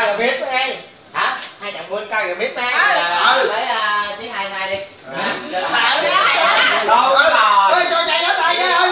kgb với ai hả? Hai chồng quên kgb với ai ừ. lấy ừ. à, chỉ hai này đi. Đâu có rồi cho chạy hết lại ơi